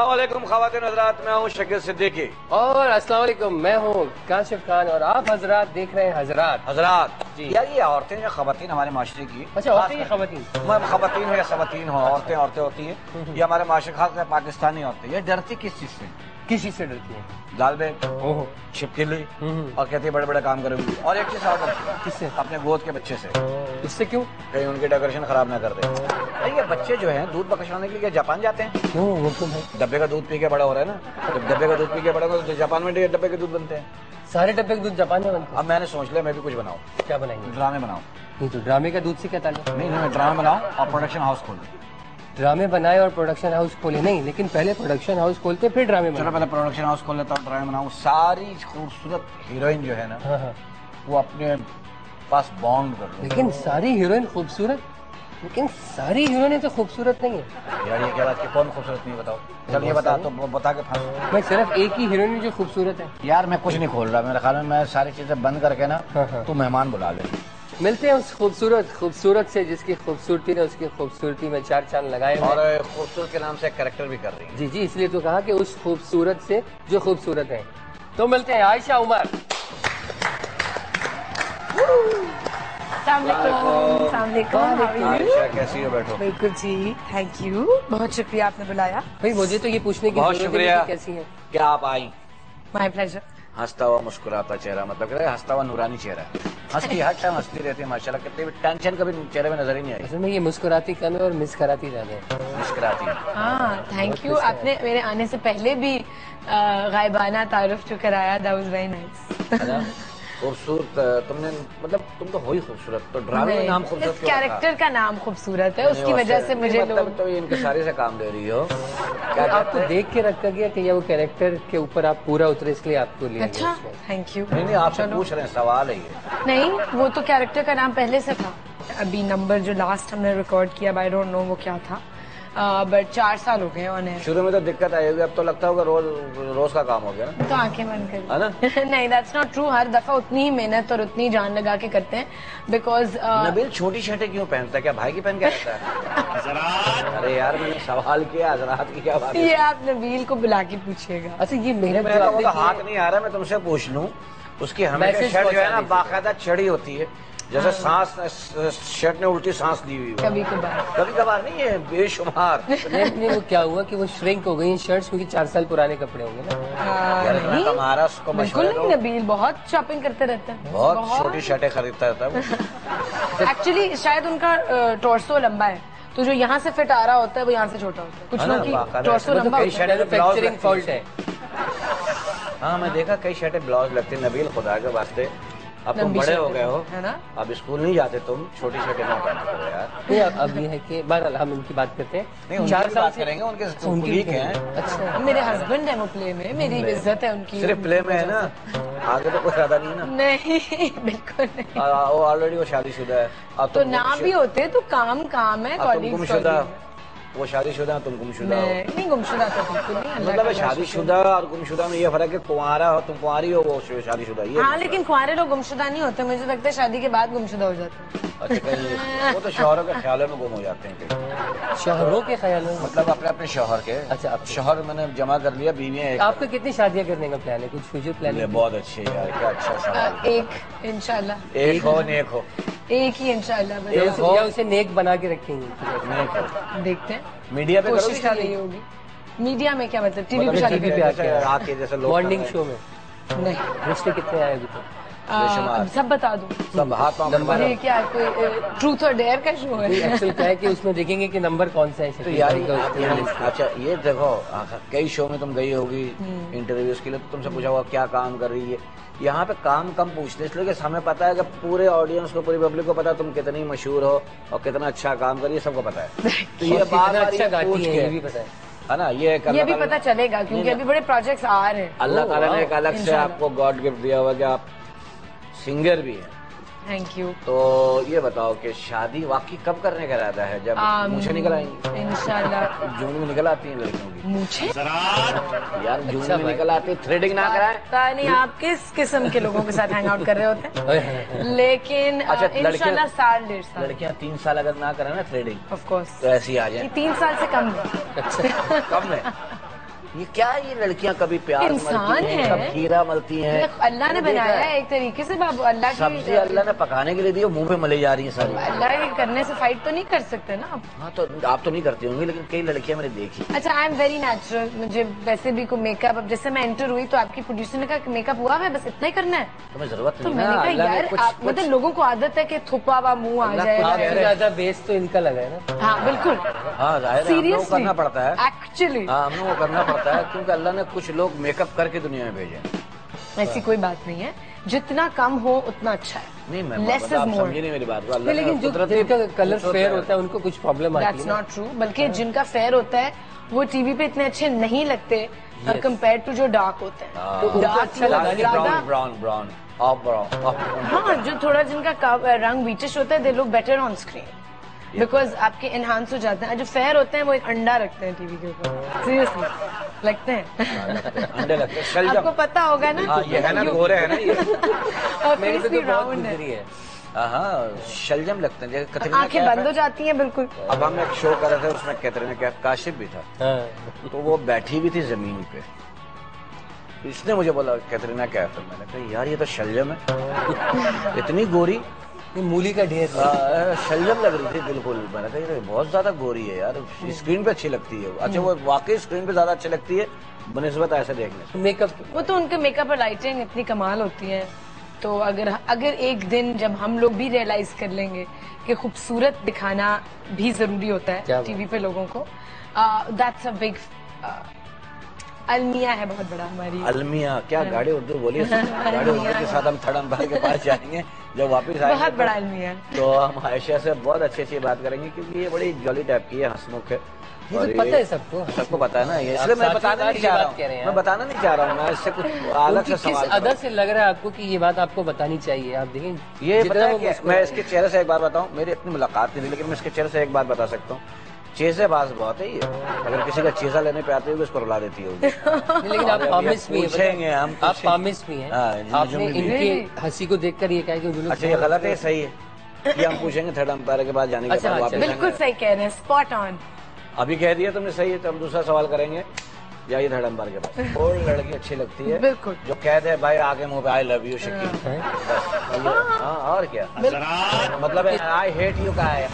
वालेकुम खात हजरात मैं हूँ शकील सिद्दीकी। और अस्सलाम वालेकुम मैं हूँ काशिफ खान और आप हजरात देख रहे हैं हजरात। हजरात जी। यार ये औरतें या खवतिन हमारे माशरे की। अच्छा औरतें या खवातीन खवतिन हो या खवतिन हो औरतें औरतें होती हैं। ये हमारे माशरे खास पाकिस्तानी औरतें। ये डरती किस चीज़ से? किस चीज़ से डरती है? लाल बैग ओहो। छिपकली हम्म। और कहती है बड़े बड़े काम करूँगी। और एक चीज़ और किससे? अपने गोद के बच्चे से। इससे क्यों? कहीं उनकी डेकोरेशन खराब ना कर दे। ये बच्चे जो हैं दूध बकशवाने के लिए जापान जाते हैं। क्यों? वो क्यों भाई डब्बे का दूध पी के बड़ा हो रहा है ना? जब डब्बे का दूध पी के बड़ा होगा तो जापान में डब्बे के दूध बनते हैं। सारे डब्बे का दूध जापान में बनते अब मैंने सोच लिया मैं भी कुछ बनाऊँ। हैं क्या बनाएँगे? ड्रामे बनाऊँ। नहीं तो ड्रामे का दूध से क्या ताल्लुक? नहीं नहीं मैं ड्रामा बनाऊँ और प्रोडक्शन हाउस खोलूं। ड्रामे बनाए और प्रोडक्शन हाउस खोले? नहीं लेकिन पहले प्रोडक्शन हाउस खोलते फिर ड्रामे चलो पहले प्रोडक्शन हाउस खोल लेता हूँ ड्रामा बनाऊँ। सारी खूबसूरत हीरोइन जो है ना हाँ हाँ। वो अपने पास बॉन्ड कर लो। लेकिन सारी हीरोइन खूबसूरत लेकिन सारी हीरोइनें तो खूबसूरत नहीं है। यार ये क्या बात की कौन खूबसूरत नहीं बताओ। चल ये बता तो बता के फांस मैं सिर्फ़ एक ही हीरोइन जो खूबसूरत है। यार मैं कुछ नहीं खोल रहा। मेरे ख्याल में मैं सारी चीज़ें बंद करके ना हाँ। मेहमान बुला ले। मिलते हैं उस खूबसूरत खूबसूरत से जिसकी खूबसूरती ने उसकी खूबसूरती में चार चाँद लगाए और खूबसूरत के नाम से कैरेक्टर भी कर रही है। जी जी इसलिए तो कहा कि उस खूबसूरत से जो खूबसूरत है। तो मिलते हैं आयशा उमर। कैसी हो? बैठो। बिल्कुल जी थैंक यू बहुत शुक्रिया आपने बुलाया। भाई मुझे तो ये पूछने की बहुत शुक्रिया कैसी है। क्या आप आई। माय प्लेजर हंसता हुआ मुस्कुराता चेहरा मतलब कह रहे हैं, हंसता हुआ नूरानी चेहरा। है हंसती हर टाइम हंसती रहती है माशाल्लाह कितने भी टेंशन कभी चेहरे में नज़र ही नहीं आई। असल में ये मुस्कुराती कम है और मिस कराती ज़्यादा है मुस्कुराती। है। हाँ थैंक यू आपने मेरे आने से पहले भी गायबाना तारुफ जो कराया दैट वाज वेरी नाइस है खूबसूरत तुमने मतलब तुम तो हो ही खूबसूरत तो ड्रामे में नाम खूबसूरत? कैरेक्टर का नाम खूबसूरत है उसकी वजह से- मुझे मतलब तो ये इनके सारे से काम ले रही हो। क्या आपको देख के रखा गया कि ये वो कैरेक्टर के ऊपर आप पूरा उतरे इसलिए आपको लिया अच्छा थैंक यू नहीं नहीं आपसे पूछ रहे हैं सवाल है ये। नहीं वो तो कैरेक्टर का नाम पहले से था। अभी नंबर जो लास्ट हमने रिकॉर्ड किया आई डोंट नो वो क्या था। बट चार साल हो गए एयर शुरू में तो दिक्कत आई होगी अब तो लगता होगा रोज रोज का काम हो गया ना। तो आँखें बंद है ना? कर नहीं दैट्स नॉट ट्रू हर दफ़ा उतनी ही मेहनत और उतनी जान लगा के करते हैं बिकॉज़ नबील छोटी शर्टें क्यों पहनता है? क्या भाई की पहन के रहता है? अरे यार मैंने सवाल किया हजरात की क्या बात ये आप नबील को बुला के पूछिएगा। अच्छा ये मेहनत मेरा हाथ नहीं आ रहा मैं तुमसे पूछ लूँ। उसकी हमेशा शर्ट जो है ना बाकायदा चढ़ी होती है। जैसे सांस शर्ट ने उल्टी सांस दी हुई कभी कभार। कभी कभार नहीं है बेशुमार। नहीं नहीं, वो क्या हुआ कि वो श्रिंक हो गई शर्ट्स क्योंकि चार साल पुराने कपड़े होंगे ना। उसको बिल्कुल नहीं नबील बहुत शॉपिंग करते रहते हैं। बहुत छोटी शर्टें खरीदता रहता है एक्चुअली शायद उनका टॉर्सो लंबा है। तो जो यहाँ से फिट आ रहा होता है वो यहाँ से छोटा होता है। कुछ लोग की टॉर्सो मतलब लंबा होता है। फॉल्ट है। है। हाँ मैं देखा कई शर्टें ब्लाउज लगती है। नबील खुदा के वास्ते अब तुम बड़े हो गए हो। है ना? अब स्कूल नहीं जाते तुम छोटी शर्टें ना पहना करो यार। नहीं अब अब ये है कि बहरहाल हम इनकी बात करते हैं। उनकी चार साल बात करेंगे उनके भी हैं। अच्छा। मेरे हस्बैंड है वो प्ले में मेरी इज़्ज़त है उनकी। सिर्फ़ प्ले में है ना? आगे तो कुछ ज़्यादा नहीं ना? नहीं बिल्कुल नहीं। वो ऑलरेडी वो शादीशुदा है। अब तो ना भी होते तो काम काम है गुमशुदा वो शादीशुदा तुम गुमशुदा हो। मैं नहीं गुमशुदा तो बिल्कुल नहीं मतलब का है शादीशुदा और गुमशुदा में ये फ़र्क है कुंवारा हो तुम कुंवारी हो वो शादीशुदा ये हाँ। लेकिन कुंवारे लोग गुमशुदा नहीं होते मुझे लगता है शादी के बाद गुमशुदा हो जाते हैं। अच्छा कहीं वो तो शोहरों के ख्यालों में गुम हो जाते हैं। शहरों के ख्यालों में? मतलब अपने अपने शोहर के। अच्छा, अपने। शोहर। मैंने जमा कर लिया बीवी है एक। आपका कितनी शादियाँ करने का प्लान है? कुछ फ्यूचर ले, प्लानिंग बहुत अच्छे यार क्या अच्छा एक इंशाल्लाह। एक हो नेक हो। एक ही इंशाल्लाह उसे- उसे नेक बना के रखेंगे। देखते हैं। मीडिया पे कोशिश कर रही होगी। मीडिया में क्या मतलब? टीवी मतलब पे शादी पे आके जैसे मॉर्निंग शो में। नहीं। रिश्ते कितने आए अभी तक? सब बता दो। सब हाथ पाँव नंबर ये क्या कोई ट्रूथ और डेयर का शो है? एक्चुअल क्या है कि उसमें देखेंगे कि नंबर कौन सा है तो यार अच्छा ये देखो कई शो में तुम गई होगी हम्म। इंटरव्यूज़ के लिए तो तुमसे पूछा होगा क्या काम कर रही है? यहाँ पे काम कम पूछते हैं, इसलिए कि हमें पता है कि पूरे ऑडियंस को पूरी पब्लिक को पता है तुम कितनी मशहूर हो और कितना अच्छा काम कर रही है सबको पता है। तो ये बार अच्छा पूछ गाती है के ये भी पता है। है ना ये ये भी पता चलेगा क्योंकि अभी बड़े प्रोजेक्ट्स आ रहे हैं। अल्लाह ताला ने एक अलग से आपको गॉड गिफ्ट दिया हुआ कि आप सिंगर भी हैं। थैंक यू तो ये बताओ कि शादी वाकई कब करने का इरादा है? जब Um, मुझे निकल आएँगी। इंशाल्लाह। जून में निकल आती हैं लड़कियों की। मुझे? यार जून अच्छा में निकल आती है थ्रेडिंग ना कराए। पता नहीं आप किस किस्म के लोगों के साथ हैंग आउट कर रहे होते हैं। लेकिन अच्छा, अच्छा, इंशाल्लाह साल डेढ़ साल। लड़कियाँ तीन साल अगर ना करें ना थ्रेडिंग ऑफ़ कोर्स तो ऐसी आ जाए। तीन साल से कम। है कम है। ये क्या ये लड़कियाँ कभी प्यार इंसान है। कभी खीरा मलती हैं। अल्लाह ने बनाया है एक तरीके से बाबू अल्लाह सब्ज़ी अल्लाह ने पकाने के लिए दी मुँह पे मले जा रही है सारी। अल्लाह के करने से फाइट तो नहीं कर सकते ना आप? हाँ तो आप तो नहीं करती होंगी लेकिन कई लड़कियाँ मैंने देखी। अच्छा आई एम वेरी नेचुरल मुझे वैसे भी कोई मेकअप अब जैसे मैं एंटर हुई तो आपकी प्रोड्यूसर ने कहा मेकअप हुआ है बस इतना ही करना है। तुम्हें ज़रूरत तो नहीं मैंने कहा यार मतलब लोगों को आदत है की थुपा हुआ मुँह आ जाए ज़्यादा बेस तो इनका लगा है ना। हाँ बिल्कुल। हाँ ज़ाहिर है करना पड़ता है। एक्चुअली हाँ हमें वो करना पड़ता है क्योंकि अल्लाह ने कुछ लोग मेकअप करके दुनिया में भेजे ऐसी कोई बात नहीं है। जितना कम हो उतना अच्छा है। नहीं मैं आप more. समझे नहीं मेरी बात नहीं, अल्लाह लेकिन जो जिनका कलर फेयर होता है। उनको कुछ प्रॉब्लम आती है। ना। नॉट ट्रू बल्कि जिनका फेयर होता है वो टीवी पे इतने अच्छे नहीं लगते कंपेयर टू जो डार्क होते हैं। हाँ। तो अच्छा नहीं, ब्राउन ब्राउन हाँ जो थोड़ा जिनका रंग बीचिश होता है they look better on screen because आपके एनहांस हो जाते हैं। जो फेयर होते हैं वो एक अंडा रखते हैं टीवी के ऊपर। सीरियसली लगते हैं। अंडे लगते हैं। आपको पता होगा ना हाँ ये है ना गोरे है ना ये। और मेरे फेस से भी तो बहुत राउंड है। हाँ, हाँ शलजम लगते हैं। जैसे आँखें बंद हो जाती हैं बिल्कुल। अब हम एक शो कर रहे थे उसमें कैतरीना कैफ काशिफ भी था। हाँ। तो वो बैठी हुई थी ज़मीन पे। इसने मुझे बोला कैतरीना कैफ है? मैंने कहा यार ये तो शलजम है। इतनी गोरी ये मूली का ढेर है। शलजम लग रही थी बिल्कुल। मैंने कहा ये बहुत ज़्यादा गोरी है यार स्क्रीन पे अच्छी लगती है अच्छा वो वाकई स्क्रीन पे ज़्यादा अच्छी लगती है बनस्बत ऐसे देखने मेकअप। वो तो उनके मेकअप और लाइटिंग इतनी कमाल होती है। तो अगर अगर एक दिन जब हम लोग भी रियलाइज़ कर लेंगे कि खूबसूरत दिखाना भी ज़रूरी होता है टीवी पे लोगों को दैट्स अ बिग अलमिया है बहुत बड़ा हमारी। अलमिया क्या गाड़ी उर्दू बोलिए गाड़ी उर्दू के साथ हम थर्ड अंपायर के पास जाएँगे जब वापस आएँगे बहुत तो- बड़ा अलमिया। तो हम आयशा से बहुत अच्छी अच्छी बात करेंगे क्योंकि ये बड़ी जॉली टाइप की है हंसमुख है। ये तो पता है सबको। सबको पता है ना ये इसलिए मैं बताना नहीं चाह रहा हूँ। मैं बताना नहीं चाह रहा हूँ मैं इससे कुछ अलग से सवाल अदर से लग रहा है आपको कि ये बात आपको बतानी चाहिए? आप देखें ये पता है मैं इसके चेहरे से एक बार बताऊँ मेरी इतनी मुलाकात नहीं लेकिन मैं इसके चेहरे से एक बार बता सकता हूँ। चेजेबाज बहुत है ये। अगर किसी का चीजा लेने पे आती होगी उसको रुला देती होगी। लेकिन आप पामिस भी हैं पूछेंगे हम आप पामिस भी हैं। हाँ, आपने इनके हैं। हँसी को देखकर ये कहा कि लोग अच्छा ये गलत है सही है। ये हम पूछेंगे थर्ड अंपायर के बाद जाने के अच्छा, बाद अच्छा। वापस बिल्कुल सही कह रहे हैं स्पॉट ऑन अभी कह दिया तुमने सही है तो हम दूसरा सवाल करेंगे। जाइए थर्ड अंपायर के पास। और लड़की अच्छी लगती है। बिल्कुल। जो कह दे भाई आगे मुँह पे आई लव यू शकील हैं? हाँ। और क्या? मतलब आई हेट यू का है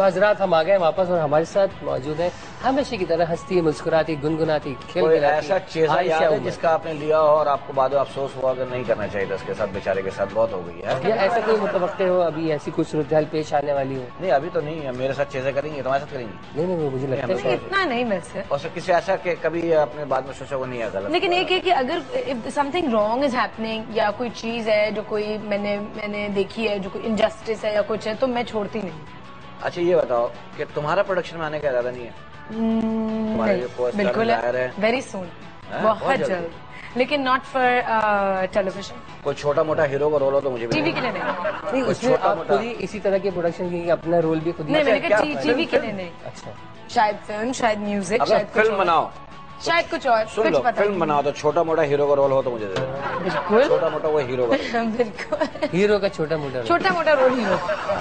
तो हजरात हम आ गए वापस और हमारे साथ मौजूद है। हमेशा की तरह हंसती मुस्कुराती गुनगुनाती खेल ऐसा आयशा याद है जिसका आपने लिया हो और आपको बाद में अफसोस हुआ अगर नहीं करना चाहिए था उसके साथ बेचारे के साथ? बहुत हो गई है। या ऐसा कोई मुतवक्के हो अभी ऐसी कुछ सूरत पेश आने वाली हो? नहीं अभी तो नहीं है। मेरे साथ चीज़ें करेंगी तुम्हारे साथ करेंगी? नहीं नहीं मुझे लगता है इतना नहीं वैसे। और किसी ऐसा कि कभी आपने बाद में सोचा वो नहीं है लेकिन एक है। कि अगर समथिंग रॉन्ग इज़ हैपनिंग या कोई चीज़ है जो कोई मैंने मैंने देखी है जो कोई इनजस्टिस है या कुछ है तो मैं छोड़ती नहीं। अच्छा ये बताओ कि तुम्हारा प्रोडक्शन में आने का इरादा नहीं है? तुम्हारे जो नहीं पोस्टर बिल्कुल वेरी सुन हाँ, बहुत बहुत जल्द। लेकिन नॉट फॉर टेलीविज़न कोई छोटा मोटा हीरो का रोल हो तो मुझे भी टीवी के लिए नहीं। नहीं उसमें आप खुद ही इसी तरह के प्रोडक्शन की अपना रोल भी खुद नहीं मैंने कहा टीवी के लिए नहीं। अच्छा। शायद फ़िल्म शायद म्यूज़िक शायद फ़िल्म बनाओ। शायद कुछ और सुन कुछ लो पता फ़िल्म नहीं बनाओ तो छोटा मोटा हीरो का रोल हो तो मुझे दे बिल्कुल। छोटा मोटा वो हीरो का बिल्कुल। हीरो का छोटा मोटा रोल। छोटा मोटा रोल ही हो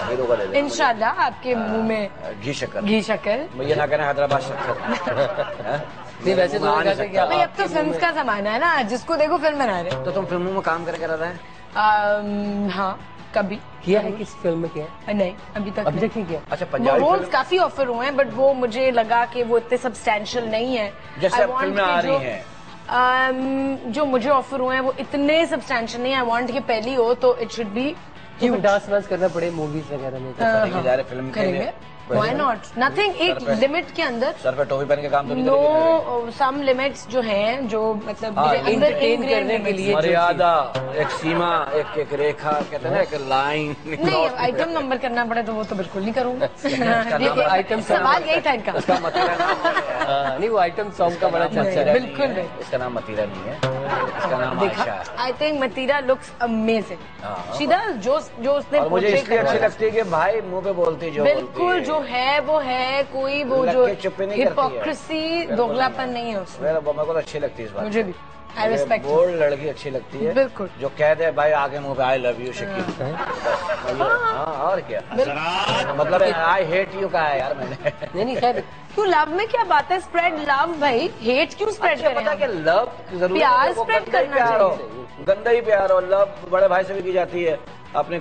हीरो का दे इंशाल्लाह आपके मुँह में घी शक्कर। घी शक्कर। ये ना कहना हैदराबाद शक्कर। नहीं वैसे तो। भाई अब तो फ़िल्म का जमाना है ना जिसको देखो फ़िल्म बना रहे तो तुम फ़िल्मों में काम करके रहता है? अम्म, हाँ। कभी। किया है किस फ़िल्म में किया है? नहीं अभी तक अभी तक नहीं। किया? अच्छा पंजाबी रोल्स काफ़ी ऑफ़र हुए हैं बट वो मुझे लगा कि वो इतने सब्सटैंशियल नहीं है। जैसे अब फ़िल्में आ जो- रही हैं। um, जो मुझे ऑफ़र हुए हैं वो इतने सब्सटैंशियल नहीं आई वांट कि पहली हो तो इट शुड बी डांस वांस करना पड़े मूवीज़ वगैरह में। फ़िल्म के करेंगे। लिए। व्हाई नॉट नथिंग एक लिमिट के अंदर सर पे टोपी पहन के काम तो नहीं करेगी नो सम लिमिट्स जो हैं जो मतलब हाँ, अंदर करने के लिए मर्यादा एक सीमा एक एक रेखा कहते हैं ना एक लाइन नहीं आइटम नंबर करना पड़े तो वो तो बिल्कुल नहीं करूँगा। Item सवाल यही था इनका इसका नहीं है हाँ, नहीं वो आइटम सॉन्ग का बड़ा चर्चा है बिल्कुल है। इसका नाम मतीरा नहीं है। इसका नाम आयशा आई थिंक मतीरा लुक्स अमेजिंग हाँ। शीदा जो जो उसने मुझे इसलिए अच्छी लगती है कि भाई मुँह पे बोलती जो बिल्कुल बोलती जो है वो है कोई वो जो हिपोक्रेसी दोगलापन नहीं है उसमें। मेरा को तो अच्छी लगती है इस बात मुझे भी। आई रिस्पेक्ट बोल्ड लड़की अच्छी लगती है। बिल्कुल। जो कह दे भाई आगे मुँह पे आई लव यू शकील हाँ। और क्या? मतलब आई हेट यू का है यार मैंने। नहीं नहीं खैर। क्यों लव में क्या बात है? स्प्रेड लव भाई। हेट क्यों स्प्रेड अच्छा पता करें कि लव ज़रूरी प्यार है, spread करना प्यार हो। चाहिए। गंदा ही प्यार हो। लव बड़े भाई से भी की जाती है अपने